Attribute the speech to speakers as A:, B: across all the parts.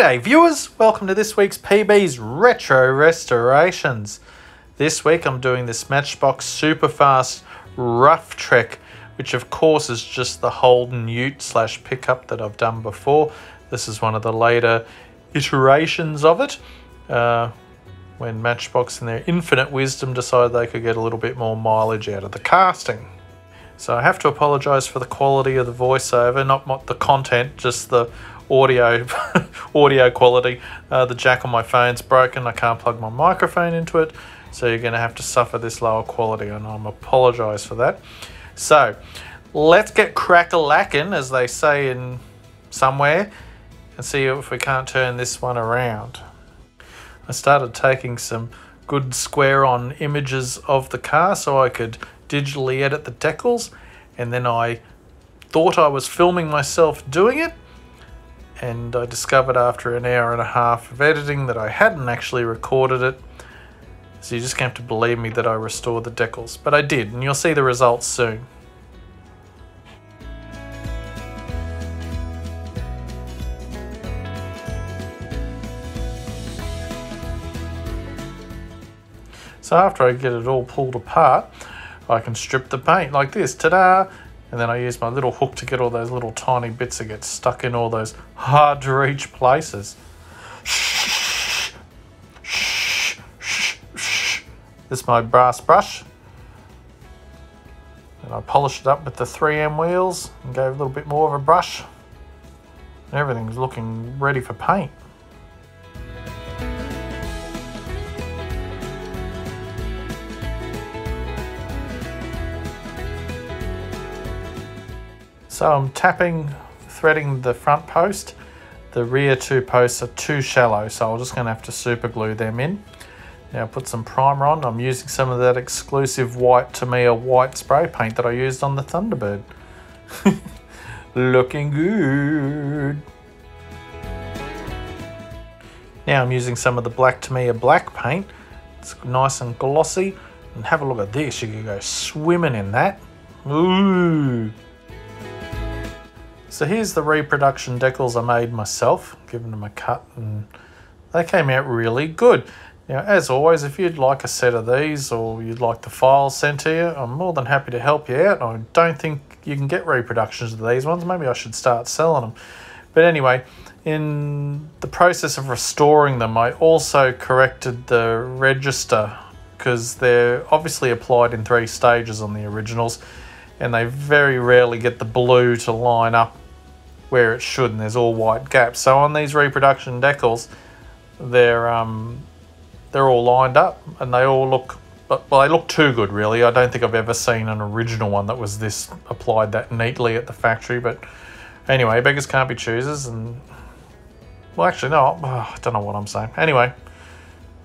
A: G'day viewers, welcome to this week's PB's Retro Restorations. This week I'm doing this Matchbox Superfast Ruff Trek, which of course is just the Holden Ute slash pickup that I've done before. This is one of the later iterations of it, uh, when Matchbox in their infinite wisdom decided they could get a little bit more mileage out of the casting. So I have to apologise for the quality of the voiceover, not the content, just the audio audio quality. Uh, the jack on my phone's broken. I can't plug my microphone into it, so you're going to have to suffer this lower quality, and I'm apologise for that. So let's get crack a lacking, as they say in somewhere, and see if we can't turn this one around. I started taking some good square on images of the car so I could digitally edit the decals and then I thought I was filming myself doing it and I discovered after an hour and a half of editing that I hadn't actually recorded it so you just have to believe me that I restored the decals but I did and you'll see the results soon. So after I get it all pulled apart, I can strip the paint like this, ta-da! And then I use my little hook to get all those little tiny bits that get stuck in all those hard to reach places. This is my brass brush. And I polished it up with the 3M wheels and gave a little bit more of a brush. Everything's looking ready for paint. So I'm tapping, threading the front post. The rear two posts are too shallow, so I'm just going to have to super glue them in. Now put some primer on. I'm using some of that exclusive white Tamiya white spray paint that I used on the Thunderbird. Looking good. Now I'm using some of the black Tamiya black paint. It's nice and glossy. And have a look at this. You can go swimming in that. Ooh. So here's the reproduction decals I made myself, giving them a cut and they came out really good. Now, as always, if you'd like a set of these or you'd like the files sent to you, I'm more than happy to help you out. I don't think you can get reproductions of these ones. Maybe I should start selling them. But anyway, in the process of restoring them, I also corrected the register because they're obviously applied in three stages on the originals and they very rarely get the blue to line up where it should, and there's all white gaps. So on these reproduction decals, they're um, they're all lined up, and they all look, well, they look too good, really. I don't think I've ever seen an original one that was this applied that neatly at the factory. But anyway, beggars can't be choosers, and well, actually, no, oh, I don't know what I'm saying. Anyway,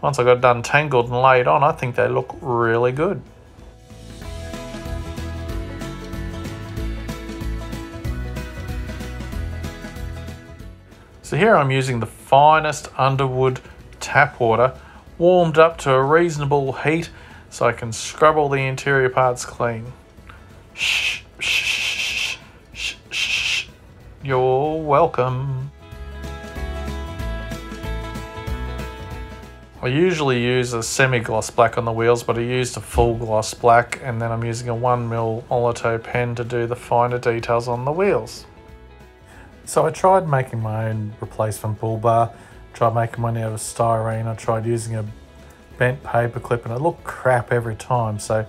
A: once I got done tangled and laid on, I think they look really good. So here I'm using the finest Underwood tap water, warmed up to a reasonable heat so I can scrub all the interior parts clean. Shh, shh, shh, shh, You're welcome. I usually use a semi-gloss black on the wheels, but I used a full gloss black, and then I'm using a 1mm Molotow pen to do the finer details on the wheels. So I tried making my own replacement bull bar, tried making one out of styrene, I tried using a bent paper clip and it looked crap every time. So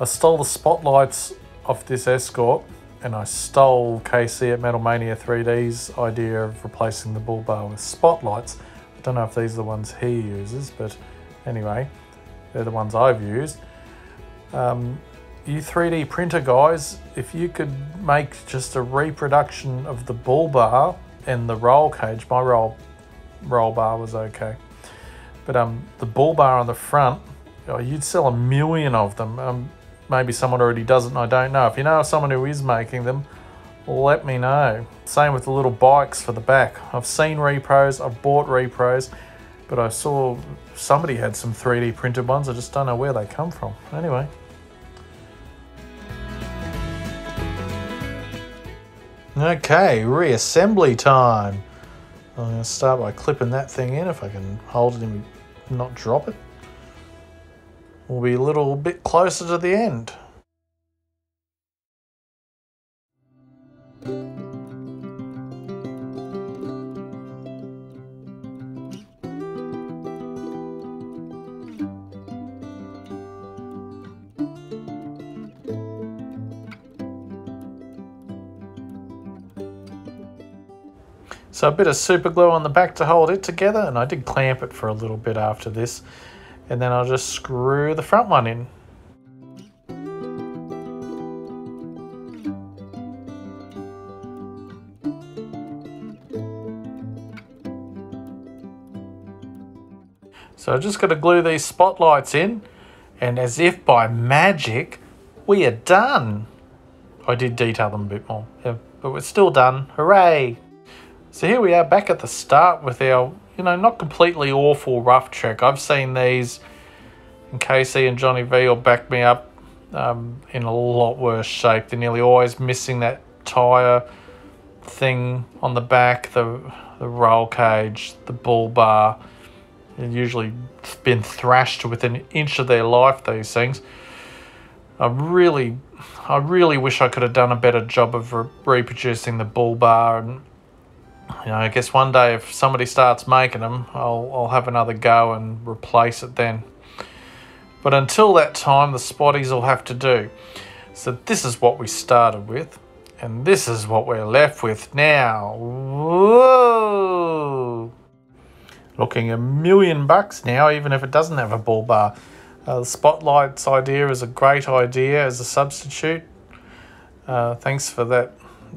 A: I stole the spotlights off this Escort and I stole KC at Metal Mania 3D's idea of replacing the bull bar with spotlights. I don't know if these are the ones he uses, but anyway, they're the ones I've used. Um, you 3D printer guys, if you could make just a reproduction of the bull bar and the roll cage, my roll roll bar was okay, but um, the bull bar on the front, oh, you'd sell a million of them. Um, maybe someone already does it and I don't know. If you know someone who is making them, let me know. Same with the little bikes for the back. I've seen repros, I've bought repros, but I saw somebody had some 3D printed ones. I just don't know where they come from. Anyway. Okay, reassembly time. I'm going to start by clipping that thing in if I can hold it and not drop it. We'll be a little bit closer to the end. So a bit of super glue on the back to hold it together and I did clamp it for a little bit after this and then I'll just screw the front one in. So I just got to glue these spotlights in and as if by magic we are done. I did detail them a bit more, yeah, but we're still done. Hooray! So here we are back at the start with our, you know, not completely awful Ruff Trek. I've seen these, and Casey and Johnny V will back me up, um, in a lot worse shape. They're nearly always missing that tyre thing on the back, the, the roll cage, the bull bar. They've usually been thrashed within an inch of their life, these things. I really, I really wish I could have done a better job of re reproducing the bull bar and you know, I guess one day if somebody starts making them, I'll, I'll have another go and replace it then. But until that time, the spotties will have to do. So this is what we started with, and this is what we're left with now. Whoa! Looking a million bucks now, even if it doesn't have a bull bar. Uh, the spotlights idea is a great idea as a substitute. Uh, thanks for that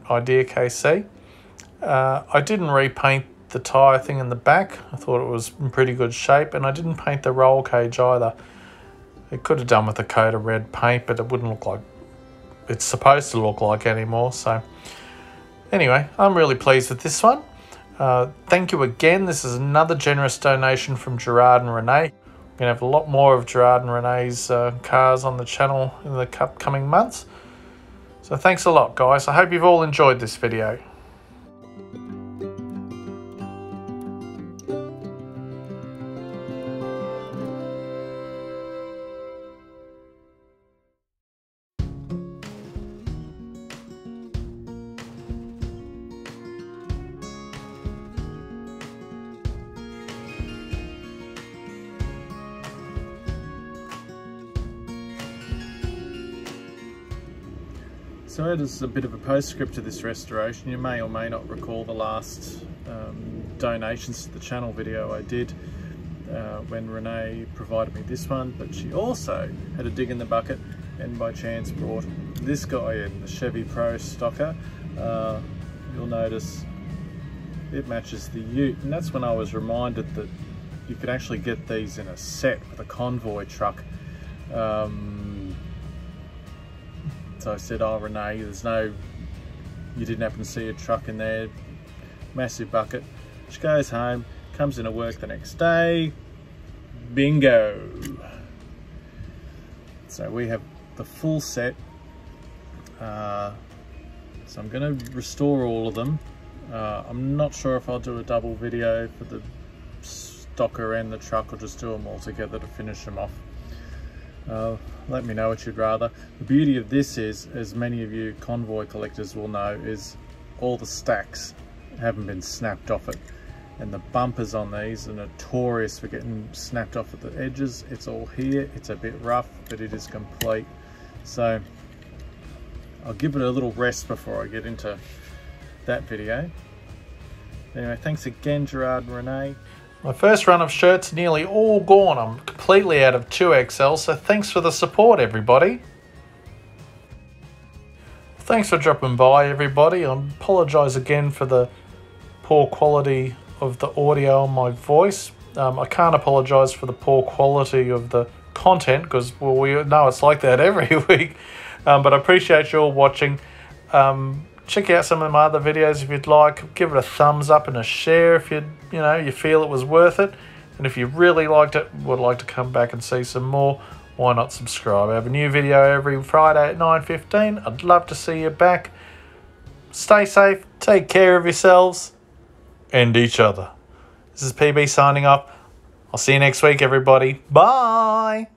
A: idea, KC. Uh, I didn't repaint the tyre thing in the back. I thought it was in pretty good shape, and I didn't paint the roll cage either. It could have done with a coat of red paint, but it wouldn't look like it's supposed to look like anymore. So anyway, I'm really pleased with this one. Uh, thank you again. This is another generous donation from Gerard and Renee. We're going to have a lot more of Gerard and Renee's uh, cars on the channel in the upcoming months. So thanks a lot, guys. I hope you've all enjoyed this video. So this is a bit of a postscript to this restoration. You may or may not recall the last um, donations to the channel video I did uh, when Renee provided me this one, but she also had a dig in the bucket and by chance brought this guy in, the Chevy Pro Stocker. Uh, you'll notice it matches the ute and that's when I was reminded that you could actually get these in a set with a convoy truck. Um, so I said, oh Renee, there's no, you didn't happen to see a truck in there, massive bucket. She goes home, comes into work the next day, bingo. So we have the full set. Uh, so I'm going to restore all of them. Uh, I'm not sure if I'll do a double video for the stocker and the truck or just do them all together to finish them off. Uh, let me know what you'd rather. The beauty of this is, as many of you convoy collectors will know, is all the stacks haven't been snapped off it. And the bumpers on these are notorious for getting snapped off at the edges. It's all here, it's a bit rough, but it is complete. So I'll give it a little rest before I get into that video. Anyway, thanks again Gerard and Renee. My first run of shirts nearly all gone. I'm completely out of 2XL, so thanks for the support, everybody. Thanks for dropping by, everybody. I apologise again for the poor quality of the audio on my voice. Um, I can't apologise for the poor quality of the content because well, we know it's like that every week. Um, but I appreciate you all watching. Um, check out some of my other videos if you'd like. Give it a thumbs up and a share if you you know you feel it was worth it. And if you really liked it, would like to come back and see some more, why not subscribe? I have a new video every Friday at 9.15. I'd love to see you back. Stay safe, take care of yourselves. and each other. This is PB signing off. I'll see you next week, everybody. Bye.